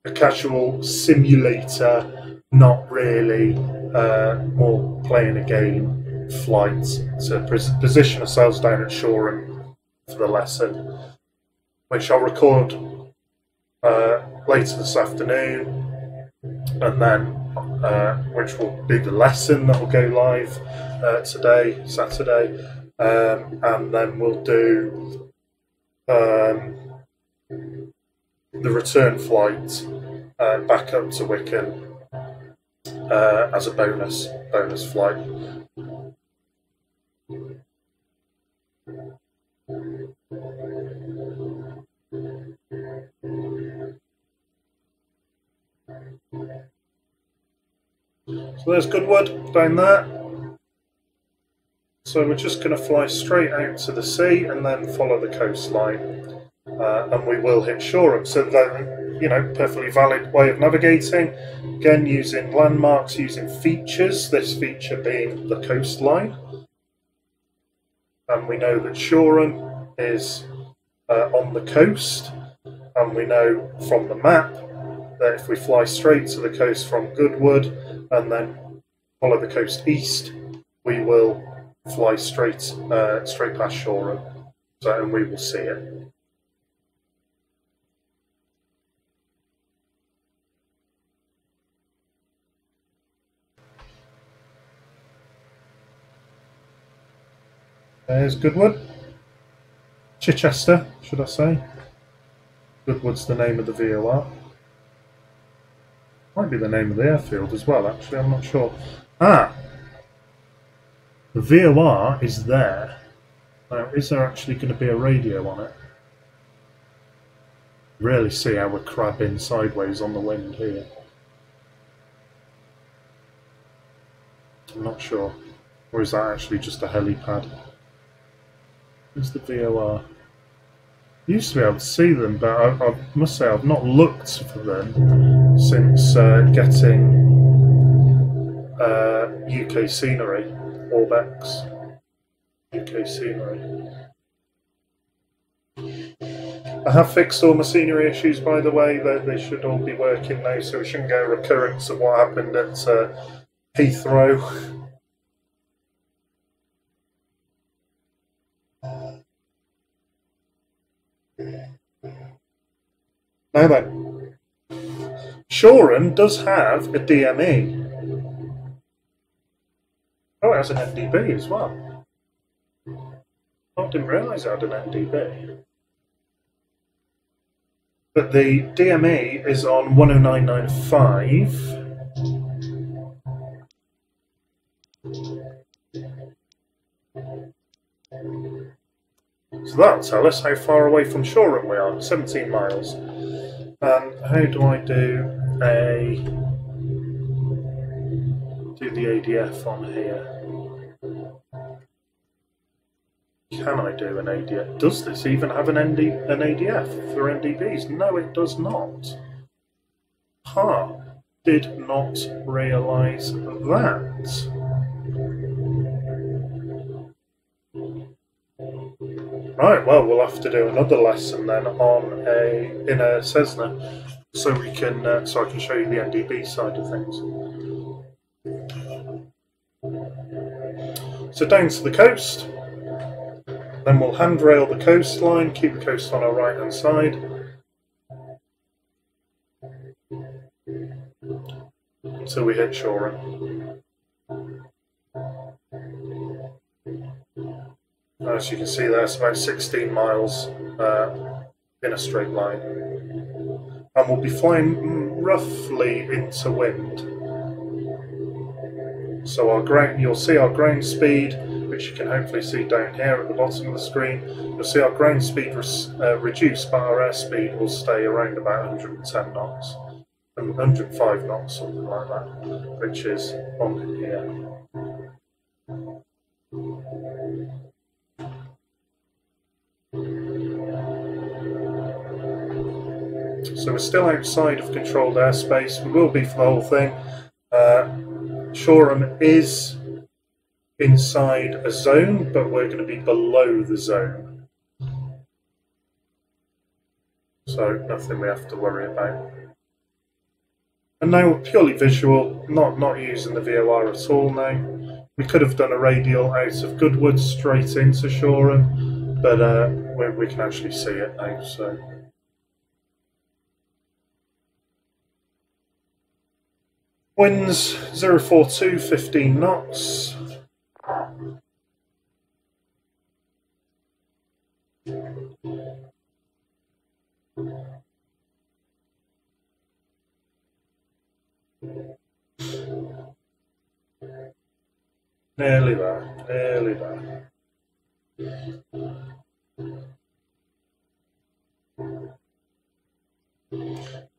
Speaker 1: a casual simulator, not really uh, more playing a game flight to position ourselves down at Shoreham for the lesson, which I'll record uh, later this afternoon, and then uh, which will be the lesson that will go live uh, today, Saturday, um, and then we'll do um, the return flight uh, back up to Wycombe uh, as a bonus bonus flight. So there's Goodwood down there. So we're just going to fly straight out to the sea and then follow the coastline. Uh, and we will hit Shoreham. So that, you know, perfectly valid way of navigating. Again, using landmarks, using features, this feature being the coastline. And we know that Shoreham is uh, on the coast. And we know from the map that if we fly straight to the coast from Goodwood, and then follow the coast east, we will fly straight uh, straight past Shoreham, so and we will see it. There's Goodwood. Chichester, should I say. Goodwood's the name of the VOR. Might be the name of the airfield as well, actually, I'm not sure. Ah! The VOR is there. Now, is there actually going to be a radio on it? Really see how we're crabbing sideways on the wind here. I'm not sure. Or is that actually just a helipad? Where's the VOR? used to be able to see them, but I, I must say I've not looked for them since uh, getting uh, UK scenery, Orbx UK scenery. I have fixed all my scenery issues, by the way. They, they should all be working now, so we shouldn't get a recurrence of what happened at uh, Heathrow. Now does have a DME. Oh, it has an NDB as well. I didn't realise it had an NDB. But the DME is on 10995. So that'll tell us how far away from Shoreham we are, 17 miles. And how do I do a do the ADF on here? Can I do an ADF? Does this even have an ND an ADF for NDBs? No, it does not. Ha! Huh. Did not realise that. Right, well, we'll have to do another lesson then on a in a Cessna, so we can uh, so I can show you the NDB side of things. So down to the coast, then we'll handrail the coastline, keep the coast on our right hand side. Until we hit Shoreham. As you can see there, it's about 16 miles uh, in a straight line. And we'll be flying roughly into wind. So our ground, you'll see our ground speed, which you can hopefully see down here at the bottom of the screen. You'll see our ground speed uh, reduce, but our airspeed will stay around about 110 knots, 105 knots, something like that, which is on here. So we're still outside of controlled airspace. We will be for the whole thing. Uh, Shoreham is inside a zone, but we're going to be below the zone. So nothing we have to worry about. And now purely visual, not, not using the VOR at all now. We could have done a radial out of Goodwood straight into Shoreham, but uh, we, we can actually see it now. So. Winds 042, 15 knots. Nearly there, nearly there.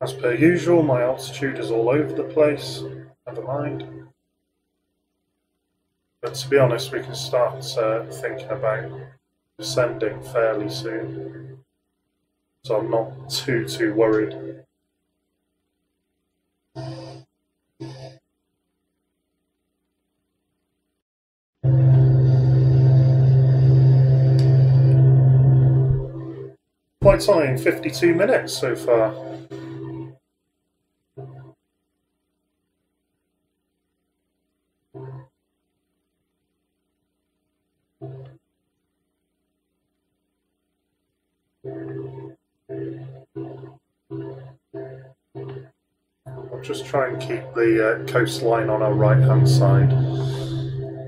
Speaker 1: As per usual, my altitude is all over the place. Never mind. But to be honest, we can start uh, thinking about descending fairly soon. So I'm not too, too worried. Flight time 52 minutes so far. Try and keep the uh, coastline on our right hand side.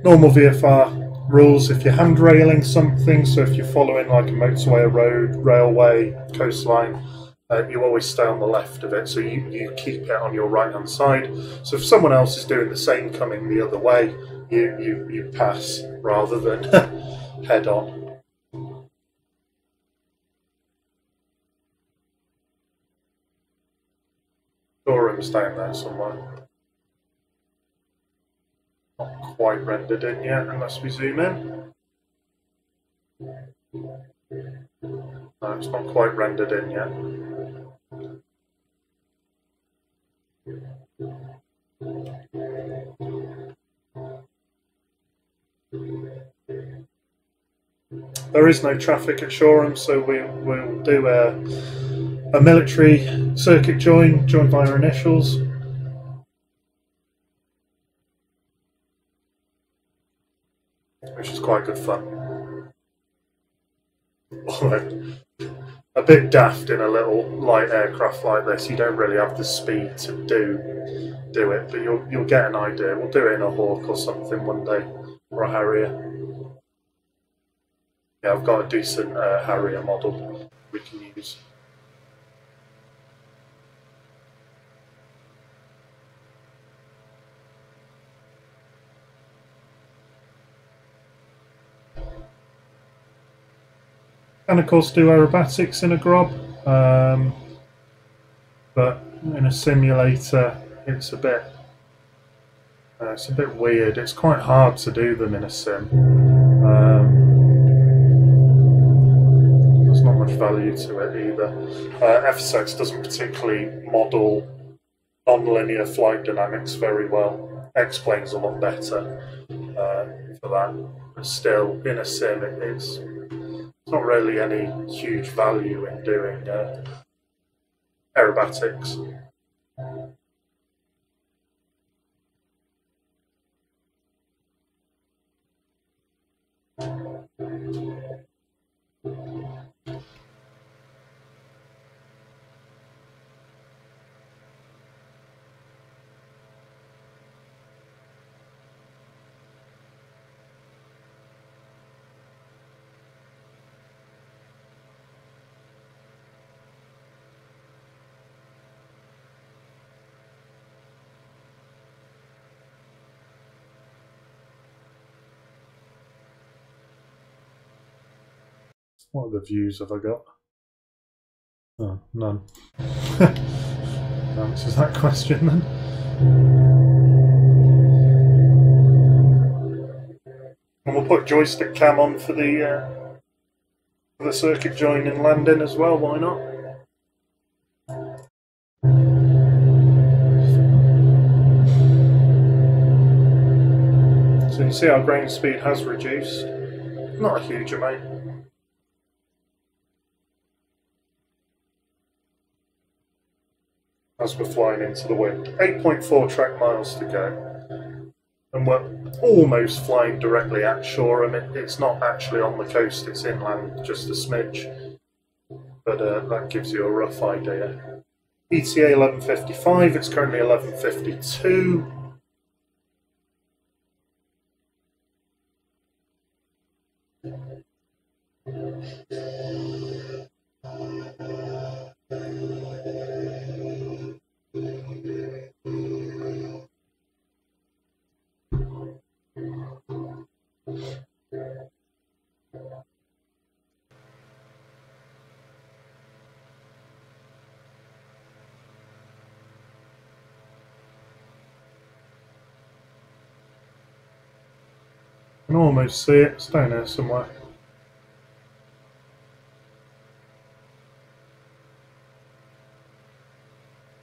Speaker 1: Normal VFR rules if you're hand railing something, so if you're following like a motorway, a road, railway, coastline, uh, you always stay on the left of it, so you, you keep it on your right hand side. So if someone else is doing the same coming the other way, you, you, you pass rather than head on. Was down there somewhere. Not quite rendered in yet, unless we zoom in. No, it's not quite rendered in yet. There is no traffic at Shoreham, so we will do a, a military circuit join, joined by our initials. Which is quite good fun. a bit daft in a little light aircraft like this. You don't really have the speed to do do it, but you'll you'll get an idea. We'll do it in a Hawk or something one day, or a Harrier. Yeah, I've got a decent uh, Harrier model we can use. And of course do aerobatics in a Grob, um, but in a simulator it's a bit uh, it's a bit weird. It's quite hard to do them in a sim. Um, there's not much value to it either. Uh, FSX doesn't particularly model non-linear flight dynamics very well. X-Plane's a lot better uh, for that. But still, in a sim, it, it's not really any huge value in doing uh, aerobatics. What other views have I got? Oh, none. Answers that question then. And we'll put joystick cam on for the uh, for the circuit join and landing as well. Why not? So you see our ground speed has reduced. Not a huge amount. As we're flying into the wind. 8.4 track miles to go. And we're almost flying directly at shore, and it, it's not actually on the coast, it's inland, just a smidge. But uh, that gives you a rough idea. ETA 11.55, it's currently 11.52. almost see it. It's down there somewhere.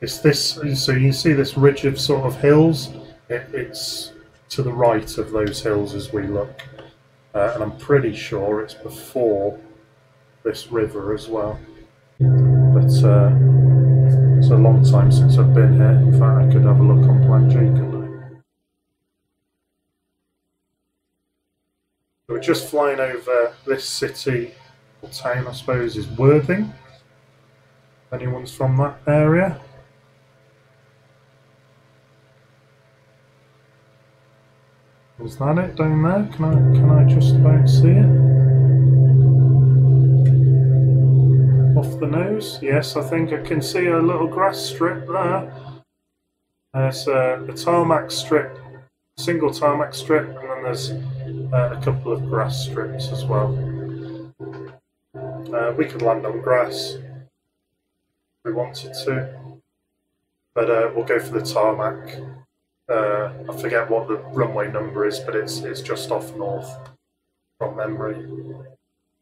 Speaker 1: It's this, so you see this ridge of sort of hills. It, it's to the right of those hills as we look. Uh, and I'm pretty sure it's before this river as well. But uh, it's a long time since I've been here. In fact, I could have a look on Plan we're just flying over this city or town, I suppose, is Worthing. If anyone's from that area. Is that it down there? Can I can I just about see it? Off the nose? Yes, I think I can see a little grass strip there. There's a, a tarmac strip, single tarmac strip, and then there's uh, a couple of grass strips as well. Uh, we could land on grass if we wanted to. but uh, we'll go for the tarmac. Uh, I forget what the runway number is, but it's it's just off north from memory,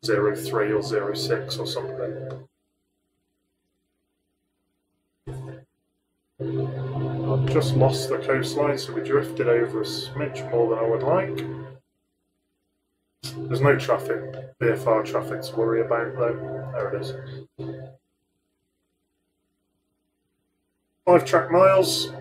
Speaker 1: zero three or zero six or something. Just lost the coastline, so we drifted over a smidge more than I would like. There's no traffic, VFR traffic to worry about though. There it is. Five track miles.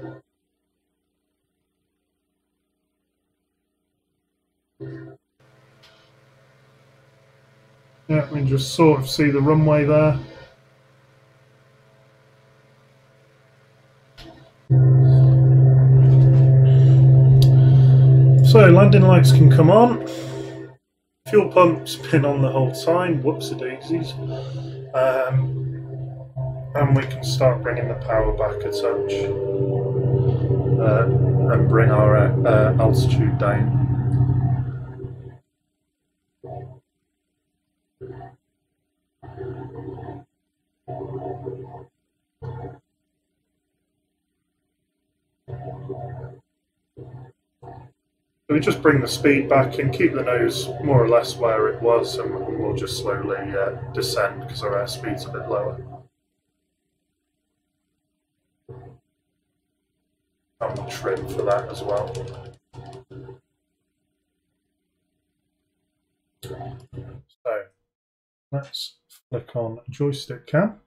Speaker 1: Yeah, we can just sort of see the runway there. So landing lights can come on. Fuel pump's been on the whole time. Whoops a daisies. Um, and we can start bringing the power back a touch uh, and bring our uh, altitude down. We just bring the speed back and keep the nose more or less where it was, and we'll just slowly uh, descend because our airspeed's a bit lower. And trim for that as well. So let's flick on joystick cam.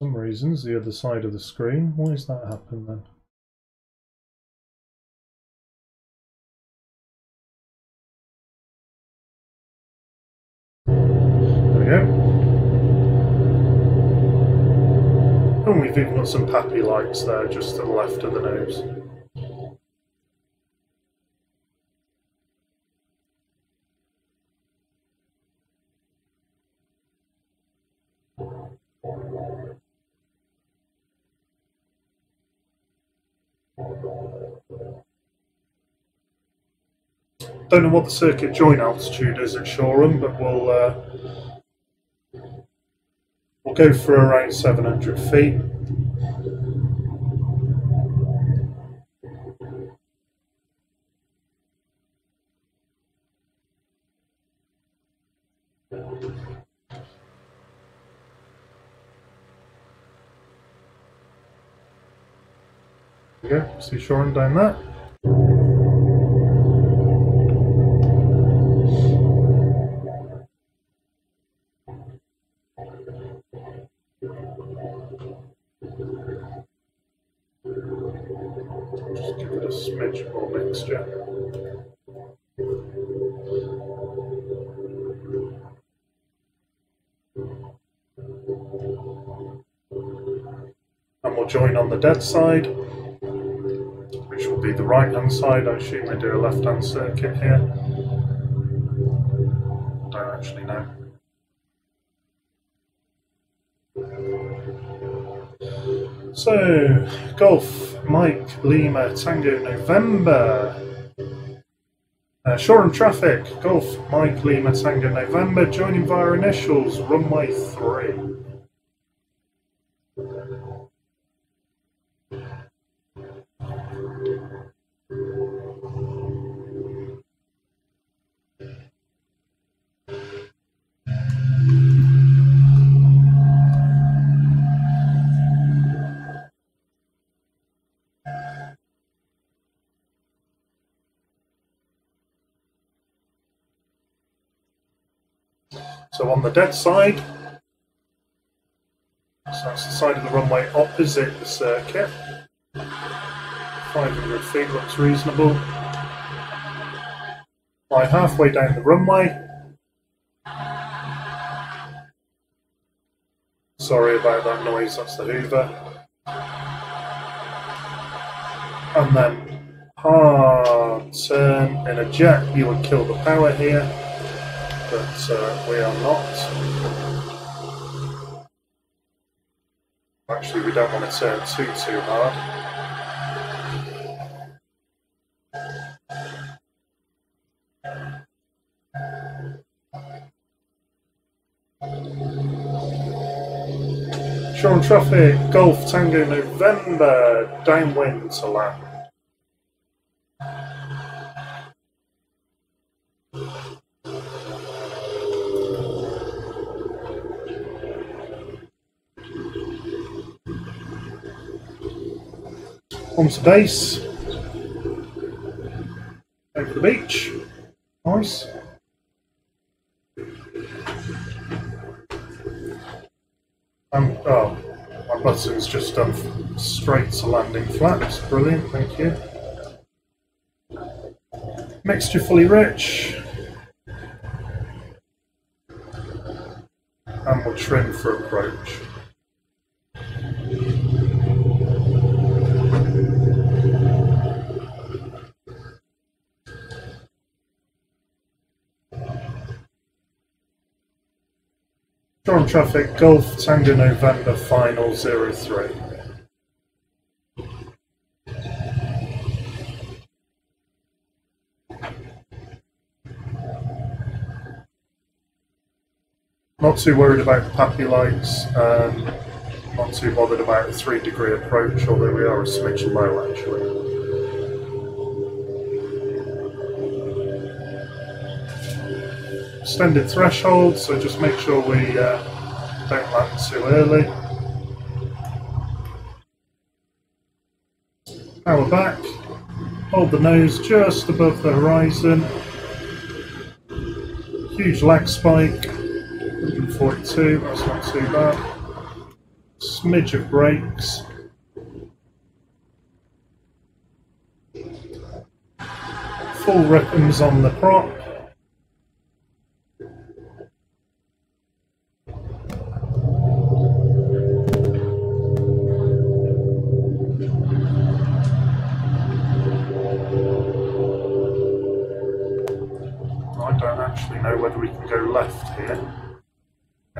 Speaker 1: For some reasons, the other side of the screen. Why does that happen then? And we've even got some PAPI lights there just to the left of the nose. Don't know what the circuit joint altitude is at Shoreham, but we'll uh, we'll go for around 700 feet. Go, see Shoreham down there. Smidge more mixture. And we'll join on the dead side, which will be the right hand side. I assume they do a left hand circuit here. Don't actually know. So, Golf, Mike, Lima, Tango, November. Uh, Shoreham traffic, Golf, Mike, Lima, Tango, November, joining via initials, runway 3. Dead side, so that's the side of the runway opposite the circuit. 500 feet looks reasonable. Fly halfway down the runway. Sorry about that noise, that's the Hoover. And then hard turn in a jet, you would kill the power here but uh, we are not. Actually, we don't want to turn too, too hard. And traffic, Golf Tango November, downwind to land. Onto base. Over the beach. Nice. Um, oh, my button's just done straight to landing flaps. Brilliant, thank you. Mixture fully rich. And we'll trim for approach. Traffic, Golf Tango November Final 03. Not too worried about the PAPI lights, um, not too bothered about the 3 degree approach, although we are a smidge low actually. extended threshold, so just make sure we uh, don't land too early. Power back, hold the nose just above the horizon. Huge lag spike, 142, that's not too bad. Smidge of brakes. Full rippings on the prop. know whether we can go left here.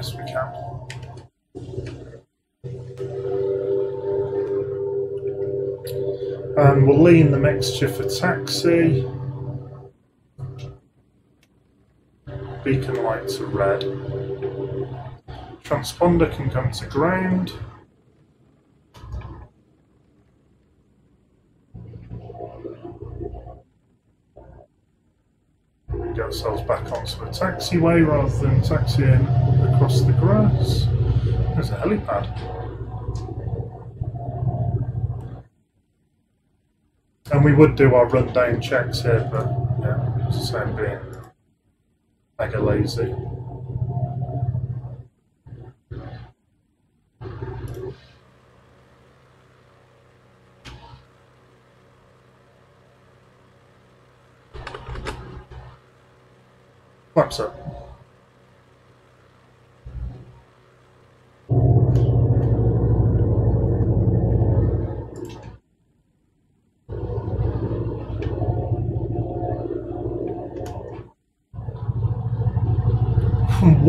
Speaker 1: Yes, we can. And we'll lean the mixture for taxi. Beacon lights are red. Transponder can come to ground. get ourselves back onto the taxiway rather than taxiing across the grass. There's a helipad. And we would do our rundown checks here, but yeah, it's the same being mega lazy. Flaps up.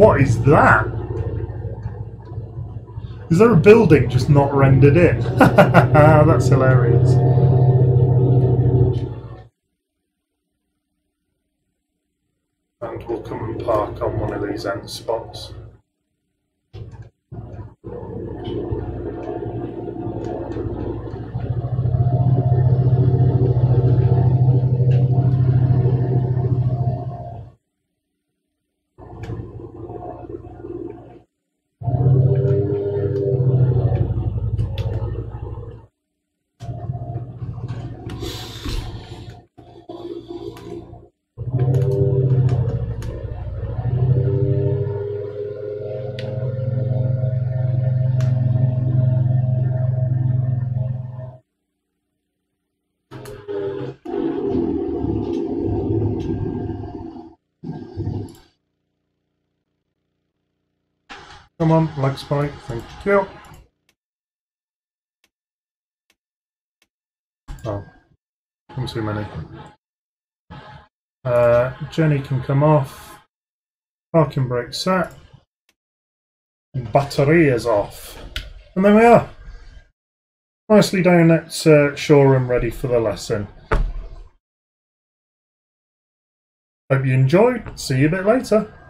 Speaker 1: What is that? Is there a building just not rendered in? That's hilarious. And we'll come and park on one of these end spots. Come on, lag spike, thank you. Oh, come too many. Uh, Jenny can come off. Parking brake set. Battery is off. And there we are. Nicely down at uh, Shoreham ready for the lesson. Hope you enjoyed. See you a bit later.